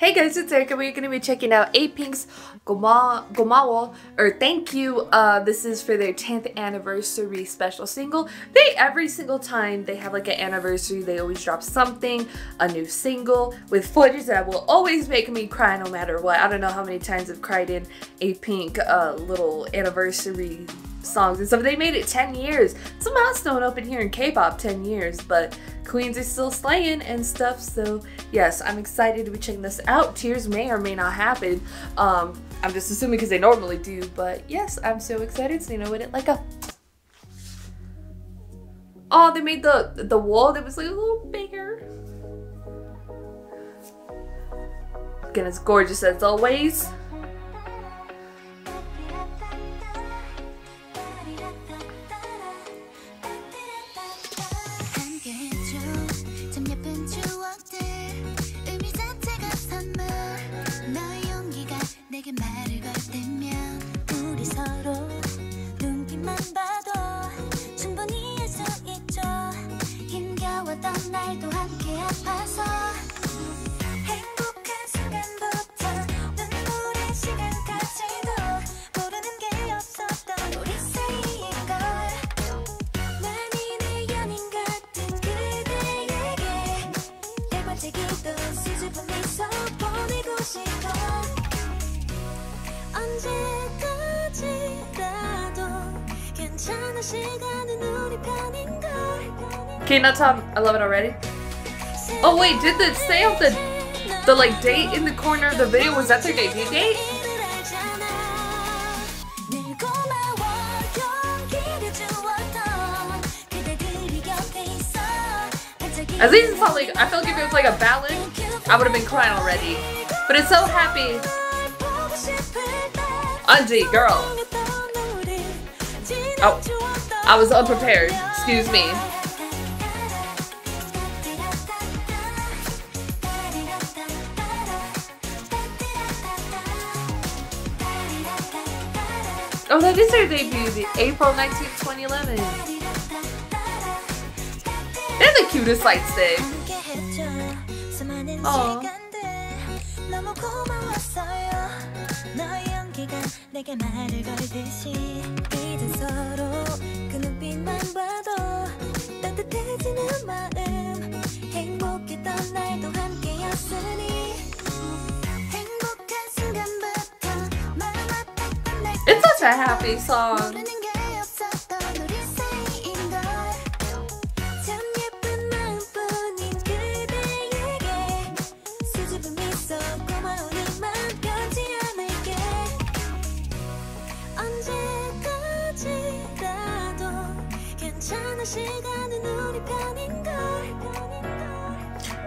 Hey guys, it's Erika. We're going to be checking out Apink's Goma, Gomawo, or Thank You. Uh, this is for their 10th anniversary special single. They, every single time they have like an anniversary, they always drop something, a new single, with footage that will always make me cry no matter what. I don't know how many times I've cried in Apink uh, little anniversary songs and stuff. They made it 10 years. It's a milestone up in here in K-pop, 10 years, but Queens is still slaying and stuff. So yes, I'm excited to be checking this out. Tears may or may not happen. Um, I'm just assuming because they normally do, but yes, I'm so excited. So you know what it like a Oh, they made the the wall that was like a little bigger. Again, it's gorgeous as always. you Okay, not Tom. I love it already. Oh wait, did the say of the the like date in the corner of the video was that their debut date? At least it's not like I feel like if it was like a ballad, I would have been crying already. But it's so happy. Eunji, girl. Oh, I was unprepared. Excuse me. Oh, that is their debut, the April 19, 2011. They're the cutest lights there. Aww. Such a happy song.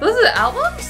Those are the albums?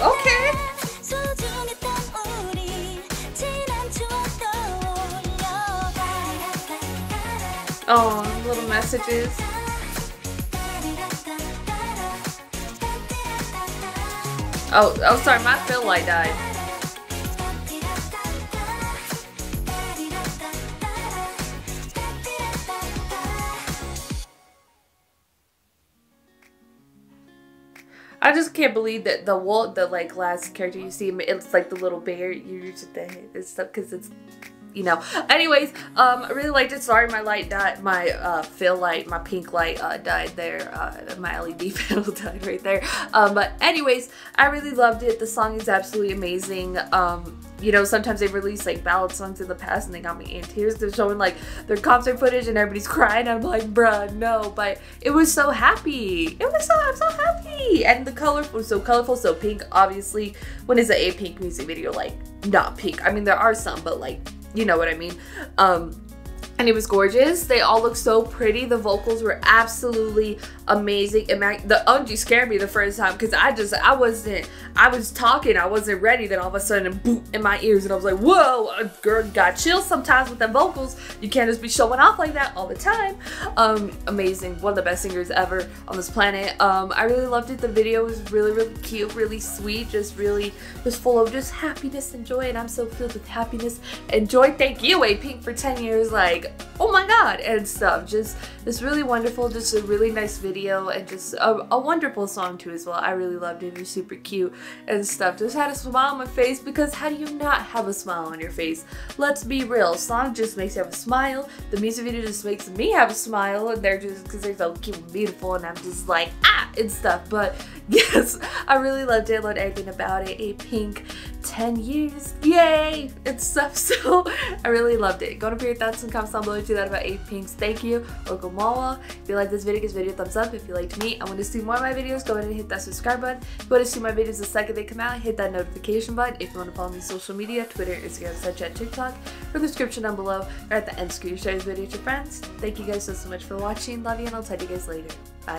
Okay. Oh, little messages. Oh, oh, sorry, my fill light died. I just can't believe that the the like last character you see, it's like the little bear. You use the and stuff because it's you know. Anyways, um, I really liked it. Sorry, my light died. My uh, fill light, my pink light uh, died there. Uh, my LED panel died right there. Um, but anyways, I really loved it. The song is absolutely amazing. Um, you know, sometimes they release like ballad songs in the past and they got me in tears. They're showing like their concert footage and everybody's crying. I'm like, bruh, no. But it was so happy. It was so, I'm so happy. And the color was so colorful, so pink. Obviously, when is a pink music video like not pink? I mean, there are some, but like, you know what I mean. Um, and it was gorgeous. They all looked so pretty. The vocals were absolutely amazing. The Eunji scared me the first time because I just, I wasn't, I was talking, I wasn't ready. Then all of a sudden, boom, in my ears. And I was like, whoa, a girl got chills sometimes with them vocals. You can't just be showing off like that all the time. Um, amazing. One of the best singers ever on this planet. Um, I really loved it. The video was really, really cute, really sweet, just really, was full of just happiness and joy. And I'm so filled with happiness and joy. Thank you, Apink, for 10 years. Like, oh my god and stuff just it's really wonderful just a really nice video and just a, a, wonderful song too as well. I really loved it. It was super cute and stuff. Just had a smile on my face because how do you not have a smile on your face? Let's be real. Song just makes you have a smile. The music video just makes me have a smile and they're just because they're so cute and beautiful and i'm just like ah and stuff but yes i really loved it loved everything about it Apink 10 years yay and stuff so i really loved it. Go to your thoughts and comments down below to that about Apink's thank you or Gomawo if you like this video give this video a thumbs up. If you liked me i want to see more of my videos go ahead and hit that subscribe button. If you want to see my videos the second they come out hit that notification button. If you want to follow me on social media twitter instagram snapchat tiktok or the description down below or at the end screen share this video to your friends. Thank you guys so so much for watching. Love you and i'll to you guys later 아,